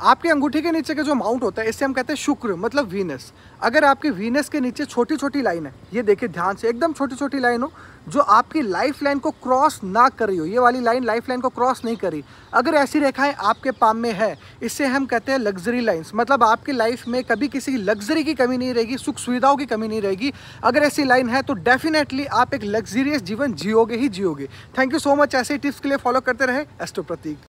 आपके अंगूठी के नीचे का जो माउंट होता है, इससे हम कहते हैं शुक्र मतलब वीनस। अगर आपकी वीनस के नीचे छोटी छोटी लाइन है, ये देखिए ध्यान से, एकदम छोटी छोटी लाइन हो, जो आपकी लाइफ लाइन को क्रॉस ना कर रही हो, ये वाली लाइन लाइफ लाइन को क्रॉस नहीं करी। अगर ऐसी रेखाएँ आपके पाम में है, इससे हम कहते हैं लग्जरी लाइन्स मतलब आपकी लाइफ में कभी किसी की लग्जरी की कमी नहीं रहेगी, सुख सुविधाओं की कमी नहीं रहेगी। अगर ऐसी लाइन है तो डेफिनेटली आप एक लग्जरियस जीवन जियोगे ही जियोगे। थैंक यू सो मच ऐसे टिप्स के लिए फॉलो करते रहे एस्ट्रो प्रतीक